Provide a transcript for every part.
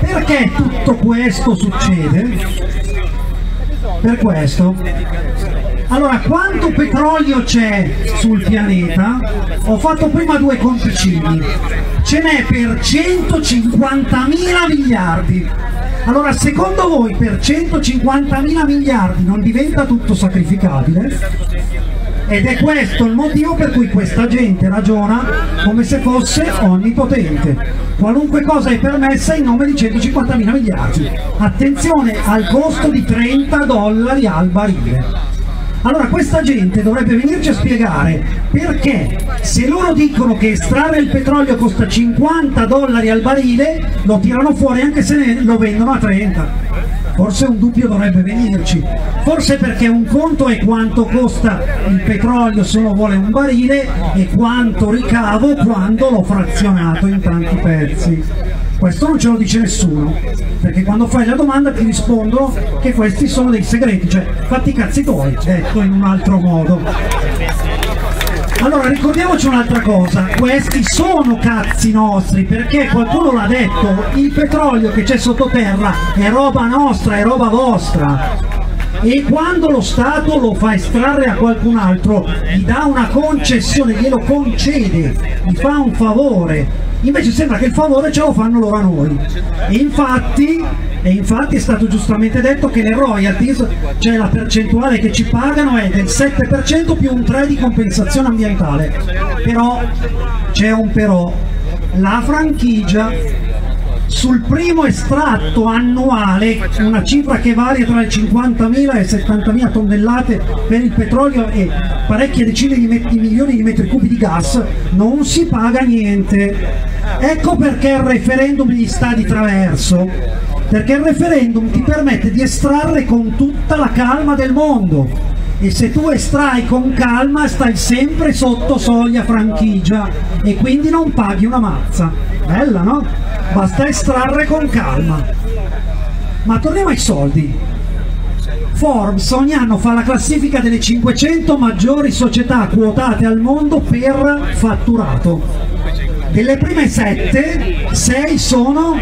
Perché tutto questo succede? Per questo. Allora, quanto petrolio c'è sul pianeta? Ho fatto prima due conticini. Ce n'è per 150 mila miliardi. Allora, secondo voi per 150 mila miliardi non diventa tutto sacrificabile? Ed è questo il motivo per cui questa gente ragiona come se fosse onnipotente. Qualunque cosa è permessa in nome di 150 mila miliardi. Attenzione al costo di 30 dollari al barile. Allora questa gente dovrebbe venirci a spiegare perché se loro dicono che estrarre il petrolio costa 50 dollari al barile, lo tirano fuori anche se lo vendono a 30 forse un dubbio dovrebbe venirci, forse perché un conto è quanto costa il petrolio se uno vuole un barile e quanto ricavo quando l'ho frazionato in tanti pezzi. Questo non ce lo dice nessuno, perché quando fai la domanda ti rispondono che questi sono dei segreti, cioè fatti i cazzi tuoi, detto in un altro modo. Allora ricordiamoci un'altra cosa, questi sono cazzi nostri perché qualcuno l'ha detto, il petrolio che c'è sottoterra è roba nostra, è roba vostra. E quando lo Stato lo fa estrarre a qualcun altro gli dà una concessione, glielo concede, gli fa un favore. Invece sembra che il favore ce lo fanno loro a noi. E infatti, e infatti è stato giustamente detto che le royalties cioè la percentuale che ci pagano è del 7% più un 3% di compensazione ambientale. Però c'è un però. La franchigia sul primo estratto annuale, una cifra che varia tra le 50.000 e 70.000 tonnellate per il petrolio e parecchie decine di, di milioni di metri cubi di gas, non si paga niente. Ecco perché il referendum gli sta di traverso, perché il referendum ti permette di estrarre con tutta la calma del mondo e se tu estrai con calma stai sempre sotto soglia franchigia e quindi non paghi una mazza. Bella no? Basta estrarre con calma. Ma torniamo ai soldi. Forbes ogni anno fa la classifica delle 500 maggiori società quotate al mondo per fatturato delle prime sette, sei sono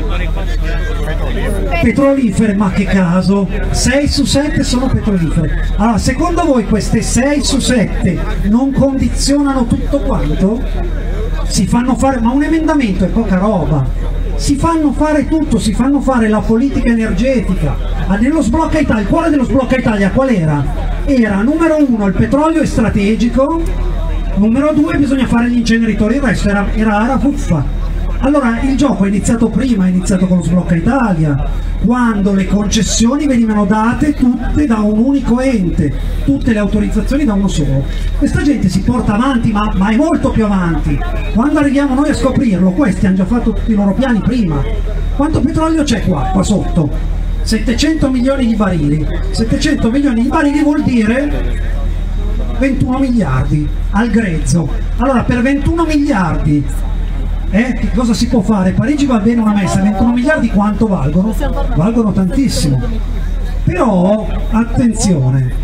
petrolifere, ma che caso, 6 su 7 sono petrolifere. Allora, secondo voi queste 6 su 7 non condizionano tutto quanto? Si fanno fare, ma un emendamento è poca roba, si fanno fare tutto, si fanno fare la politica energetica. Ah, nello sblocca Italia, il cuore dello sblocca Italia qual era? Era numero uno il petrolio è strategico, Numero due bisogna fare gli inceneritori, il resto era, era, era fuffa. Allora il gioco è iniziato prima, è iniziato con lo Sblocca Italia, quando le concessioni venivano date tutte da un unico ente, tutte le autorizzazioni da uno solo. Questa gente si porta avanti, ma, ma è molto più avanti. Quando arriviamo noi a scoprirlo, questi hanno già fatto tutti i loro piani prima. Quanto petrolio c'è qua, qua sotto? 700 milioni di barili. 700 milioni di barili vuol dire 21 miliardi al grezzo. Allora per 21 miliardi eh, che cosa si può fare? Parigi va bene una messa, 21 miliardi quanto valgono? Valgono tantissimo. Però attenzione,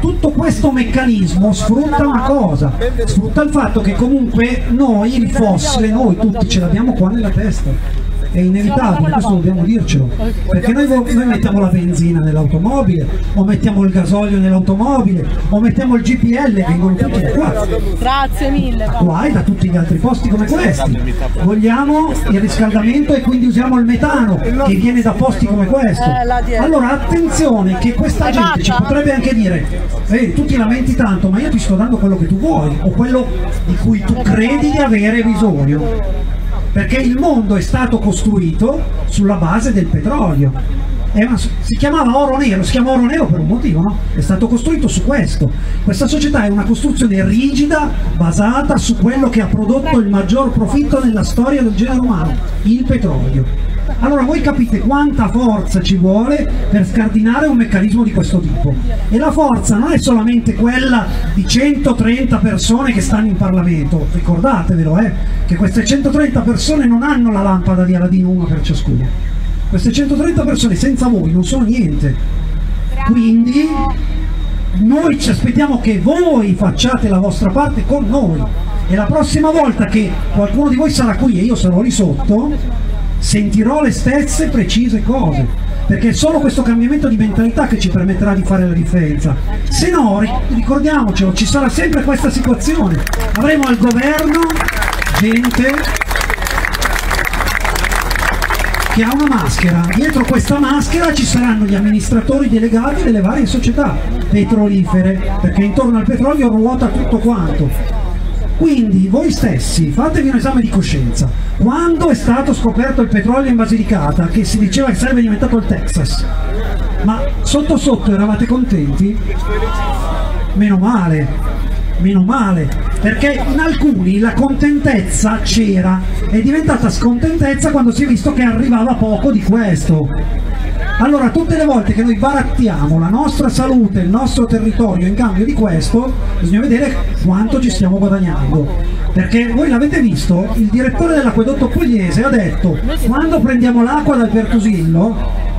tutto questo meccanismo sfrutta una cosa, sfrutta il fatto che comunque noi il fossile, noi tutti ce l'abbiamo qua nella testa è inevitabile, questo dobbiamo dircelo, perché noi, noi mettiamo la benzina nell'automobile, o mettiamo il gasolio nell'automobile, o mettiamo il GPL, vengono tutti da qua. Grazie mille. Qua e da tutti gli altri posti come questi. Vogliamo il riscaldamento e quindi usiamo il metano che viene da posti come questo. Eh, allora attenzione che questa gente ci potrebbe anche dire, eh, tu ti lamenti tanto, ma io ti sto dando quello che tu vuoi, o quello di cui tu credi di avere bisogno perché il mondo è stato costruito sulla base del petrolio. Una, si chiamava oro nero, si chiama oro nero per un motivo, no? È stato costruito su questo. Questa società è una costruzione rigida, basata su quello che ha prodotto il maggior profitto nella storia del genere umano, il petrolio. Allora voi capite quanta forza ci vuole per scardinare un meccanismo di questo tipo. E la forza non è solamente quella di 130 persone che stanno in Parlamento, ricordatevelo, eh, che queste 130 persone non hanno la lampada di Aladino una per ciascuno. Queste 130 persone senza voi non sono niente. Quindi noi ci aspettiamo che voi facciate la vostra parte con noi e la prossima volta che qualcuno di voi sarà qui e io sarò lì sotto sentirò le stesse precise cose, perché è solo questo cambiamento di mentalità che ci permetterà di fare la differenza. Se no, ricordiamocelo, ci sarà sempre questa situazione. Avremo al governo gente che ha una maschera. Dietro questa maschera ci saranno gli amministratori delegati delle varie società petrolifere, perché intorno al petrolio ruota tutto quanto. Quindi voi stessi fatevi un esame di coscienza. Quando è stato scoperto il petrolio in Basilicata, che si diceva che sarebbe diventato il Texas, ma sotto sotto eravate contenti? Meno male, meno male, perché in alcuni la contentezza c'era, è diventata scontentezza quando si è visto che arrivava poco di questo. Allora tutte le volte che noi barattiamo la nostra salute, il nostro territorio in cambio di questo, bisogna vedere quanto ci stiamo guadagnando. Perché voi l'avete visto, il direttore dell'acquedotto pugliese ha detto quando prendiamo l'acqua dal Pertusillo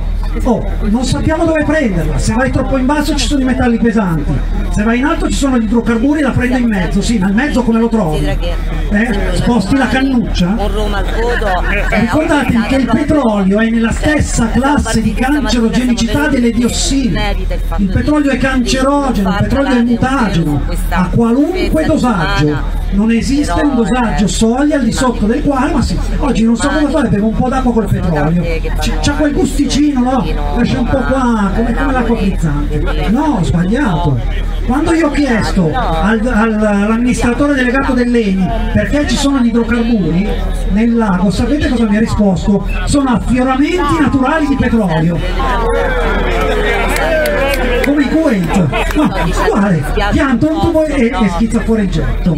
Oh, non sappiamo dove prenderla, se vai troppo in basso ci sono i metalli pesanti, se vai in alto ci sono gli idrocarburi la prendo in mezzo, sì, ma il mezzo come lo trovi? Eh? Sposti la cannuccia? Ricordatevi che il petrolio è nella stessa classe di cancerogenicità delle diossine. Il petrolio è cancerogeno, il petrolio è mutageno, a qualunque dosaggio non esiste un dosaggio soglia al di sotto del quale, ma sì, oggi non so come fare, bevo un po' d'acqua col petrolio, c'ha quel gusticino, no? Lascia un po' qua, come, come l'acqua frizzante. No, ho sbagliato. Quando io ho chiesto al, al, all'amministratore delegato dell'ENI perché ci sono gli idrocarburi nel lago, sapete cosa mi ha risposto? Sono affioramenti naturali di petrolio i Kuwait no, uguale pianta un tubo e, e schizza fuori il getto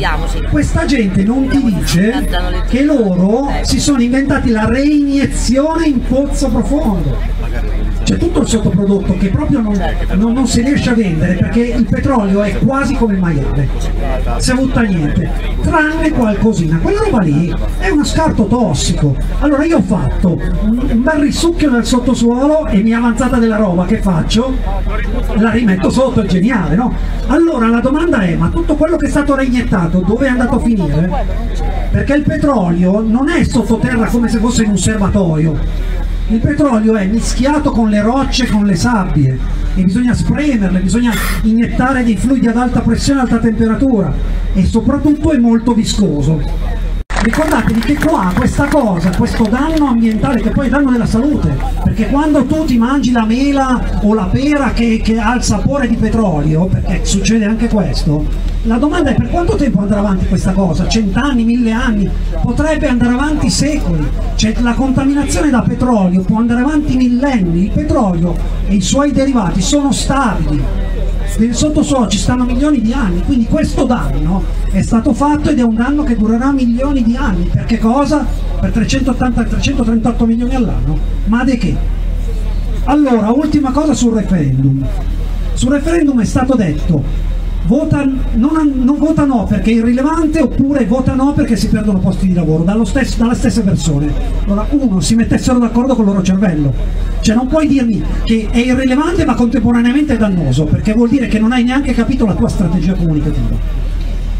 questa gente non ti dice che loro si sono inventati la reiniezione in pozzo profondo c'è tutto il sottoprodotto che proprio non, non, non, si riesce a vendere perché il petrolio è quasi come il maiale, si butta niente, tranne qualcosina, quella roba lì è uno scarto tossico. Allora io ho fatto un bel risucchio nel sottosuolo e mi è avanzata della roba, che faccio? La rimetto sotto, è geniale, no? Allora la domanda è, ma tutto quello che è stato reiniettato dove è andato a finire? Perché il petrolio non è sottoterra come se fosse in un serbatoio, il petrolio è mischiato con le rocce, con le sabbie e bisogna spremerle, bisogna iniettare dei fluidi ad alta pressione e alta temperatura e soprattutto è molto viscoso ricordatevi che qua questa cosa, questo danno ambientale che poi è danno della salute, perché quando tu ti mangi la mela o la pera che, che, ha il sapore di petrolio, perché succede anche questo, la domanda è per quanto tempo andrà avanti questa cosa? Cent'anni, mille anni? Potrebbe andare avanti secoli, cioè la contaminazione da petrolio può andare avanti millenni, il petrolio e i suoi derivati sono stabili, nel sottosuolo ci stanno milioni di anni, quindi questo danno è stato fatto ed è un danno che durerà milioni di anni. Per che cosa? Per 380-338 milioni all'anno. Ma di che? Allora, ultima cosa sul referendum. Sul referendum è stato detto vota, non, non, vota no perché è irrilevante oppure vota no perché si perdono posti di lavoro stesso, dalle stesse persone. Allora, uno, si mettessero d'accordo con il loro cervello. Cioè non puoi dirmi che è irrilevante ma contemporaneamente è dannoso, perché vuol dire che non hai neanche capito la tua strategia comunicativa.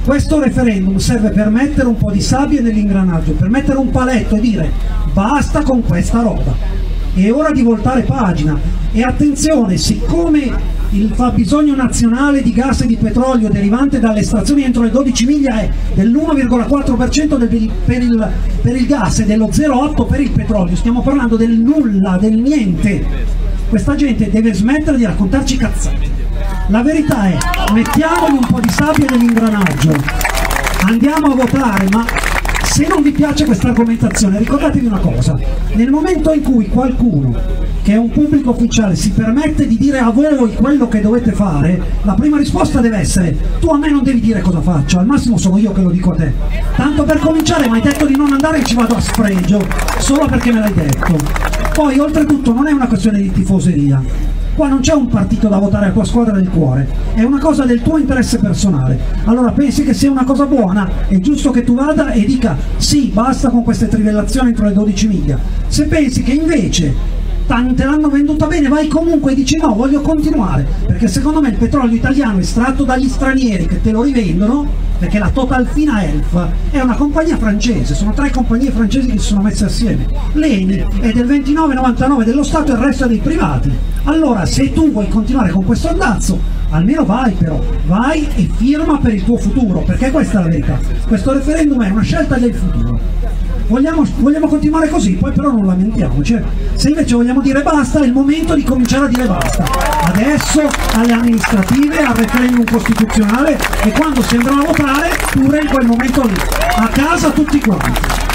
Questo referendum serve per mettere un po' di sabbia nell'ingranaggio, per mettere un paletto e dire basta con questa roba è ora di voltare pagina e attenzione, siccome il fabbisogno nazionale di gas e di petrolio derivante dalle estrazioni entro le 12 miglia è dell'1,4% del, per, per il gas e dello 0,8% per il petrolio, stiamo parlando del nulla, del niente. Questa gente deve smettere di raccontarci cazzate. La verità è, mettiamogli un po' di sabbia nell'ingranaggio, andiamo a votare, ma se non vi piace questa argomentazione ricordatevi una cosa, nel momento in cui qualcuno che un pubblico ufficiale si permette di dire a voi quello che dovete fare, la prima risposta deve essere tu a me non devi dire cosa faccio, al massimo sono io che lo dico a te. Tanto per cominciare mi hai detto di non andare e ci vado a sfregio, solo perché me l'hai detto. Poi oltretutto non è una questione di tifoseria, Qua non c'è un partito da votare a tua squadra del cuore, è una cosa del tuo interesse personale. Allora pensi che sia una cosa buona, è giusto che tu vada e dica sì, basta con queste trivellazioni entro le 12 miglia. Se pensi che invece te l'hanno venduta bene, vai comunque e dici no, voglio continuare, perché secondo me il petrolio italiano estratto dagli stranieri che te lo rivendono, perché la Total Fina Elf è una compagnia francese, sono tre compagnie francesi che si sono messe assieme, l'ENI è del 29,99 dello Stato e il resto è dei privati. Allora se tu vuoi continuare con questo andazzo, almeno vai però, vai e firma per il tuo futuro, perché questa è la verità. Questo referendum è una scelta del futuro. Vogliamo, vogliamo, continuare così, poi però non lamentiamoci. Cioè, se invece vogliamo dire basta, è il momento di cominciare a dire basta. Adesso alle amministrative, al referendum costituzionale e quando si andrà a votare pure in quel momento lì. A casa tutti quanti.